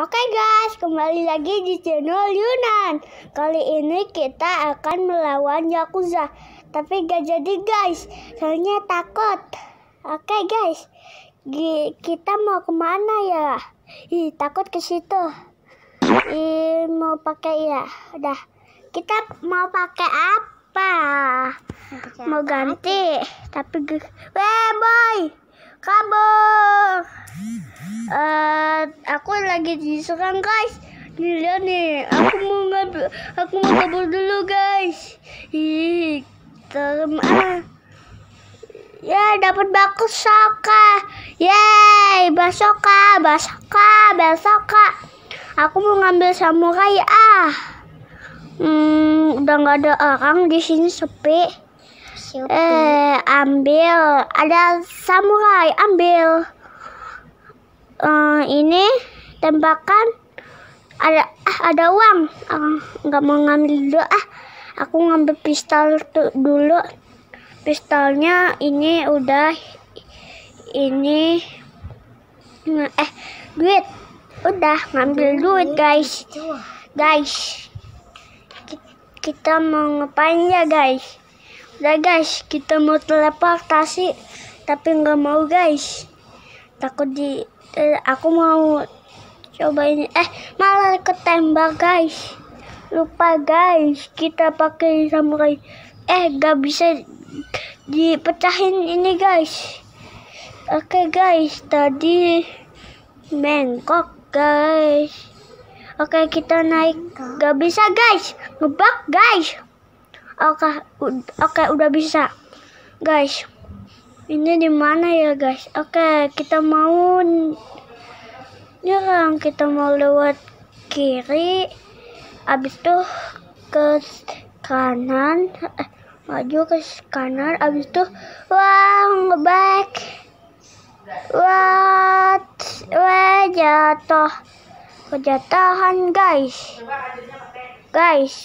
Oke guys, kembali lagi di channel Yunan. Kali ini kita akan melawan Yakuza. Tapi gak jadi guys, soalnya takut. Oke guys, Gi- kita mau ke mana ya? Ih, takut ke situ. Ih, mau pakai ya. Udah, kita mau pakai apa? Mau ganti, tapi Weh boy, kabur. Eh, aku lagi diserang guys. Nih lihat nih, aku mau ngambil, aku mau kabur dulu guys. Ih, serem ah. Ya, dapat bakusoka. Yeay, basoka, basoka, basoka. Aku mau ngambil samurai ah. Hmm, udah nggak ada orang di sini sepi. Eh, ambil. Ada samurai, ambil. Eh, ini tembakan. Ada ah, ada uang. Ah, nggak mau ngambil dulu ah. Aku ngambil pistol tu- dulu. Pistolnya ini udah ini eh duit. Udah ngambil duit guys. Guys. ki- Kita mau ngapain ya guys? Udah guys, kita mau teleportasi tapi nggak mau guys. Takut di eh, aku mau coba ini eh malah ketembak guys. Lupa guys, kita pakai samurai. Eh, gak bisa dipecahin ini guys. Oke guys, tadi bengkok guys. Oke, kita naik. Gak bisa guys, ngebak guys. Oke, oke udah bisa. Guys, ini di mana ya guys? Oke, kita mau nyerang. Kita mau lewat kiri. Abis itu ke kanan. Eh, maju ke kanan. Abis itu wah ngeback. Wah, wah jatuh. Kejatuhan guys. Guys.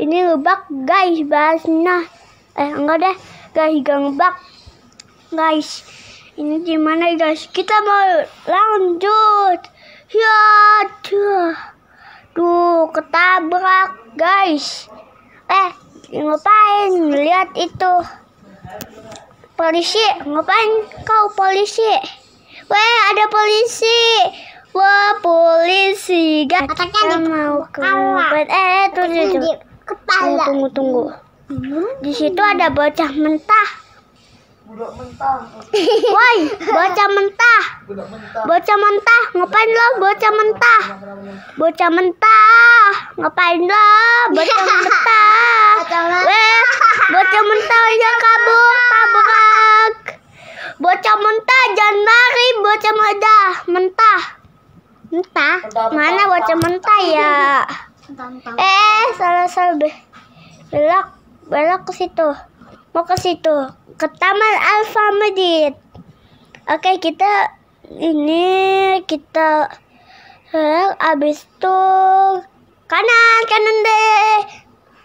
Ini ngebak guys bahasnya. Eh enggak deh. Guys gak ngebak. Guys. Ini gimana guys? Kita mau lanjut. Ya, tuh. Tuh, ketabrak guys. Eh, ngapain? Lihat itu. Polisi, ngapain kau polisi? Weh, ada polisi. Wah, polisi. Guys, kita mau ke Eh, tuh, tuh, tuh. Tunggu, tunggu, tunggu. Di situ ada bocah mentah. Budak mentah. Woi, bocah mentah. Budak mentah. Bocah mentah, ngapain lo bocah mentah? Bocah mentah, ngapain lo bocah mentah? Weh, bocah mentah ya kabur, tabrak. Bocah mentah, jangan lari, bocah mentah, mentah. Mentah? Mana bocah mentah ya? Eh, salah salah be. Belok, belok ke situ. Mau ke situ, ke Taman Alfa Madrid. Oke, kita ini kita eh, abis itu kanan kanan deh.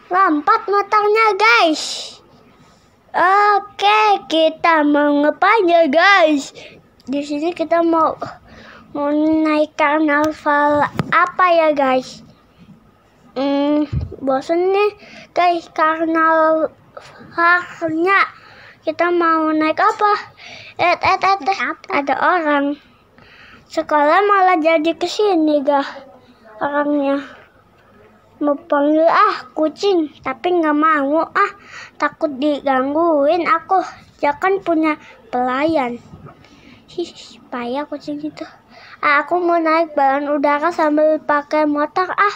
Lompat motornya guys. Oke, kita mau ngapain ya guys? Di sini kita mau mau naik karnaval apa ya guys? Hmm, bosan nih guys karnavalnya. Kita mau naik apa? Eh, eh, eh, eh, ada orang. Sekolah malah jadi ke sini gah orangnya. Mau panggil ah kucing, tapi nggak mau ah takut digangguin aku. Ya kan punya pelayan. Ih, payah kucing itu. Ah, aku mau naik balon udara sambil pakai motor ah.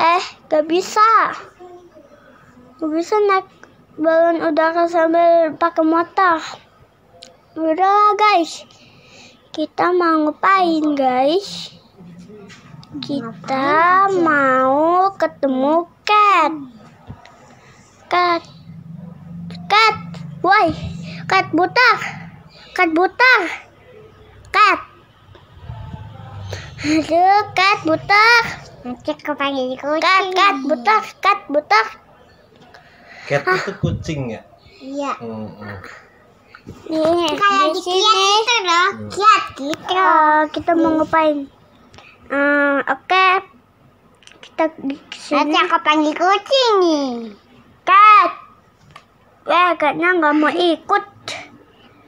Eh, gak bisa. Gak bisa naik balon udara sambil pakai motor. Udah guys. Kita mau ngapain guys? Kita mau ketemu cat. Cat. Cat. Woi, cat buta. Cat buta. Cat. Aduh, cat buta. Nanti aku panggil kucing. Cat, cat buta, cat buta. Cat itu kucing ya? Iya. Hmm, hmm. Nih, Kayak di di sini. kiat itu loh. Kiat gitu. Eh, kita mau ngapain? Hmm, oke. Kita di sini. Nanti aku panggil kucing nih. Cat. Eh, kayaknya nggak mau ikut.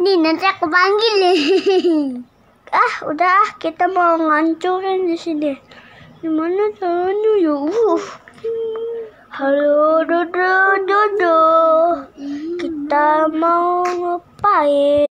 Nih nanti aku panggil nih. Ah, udah ah, kita mau ngancurin di sini. Gimana caranya ya? Uh. Halo, Dodo, Dodo. Kita mau ngapain?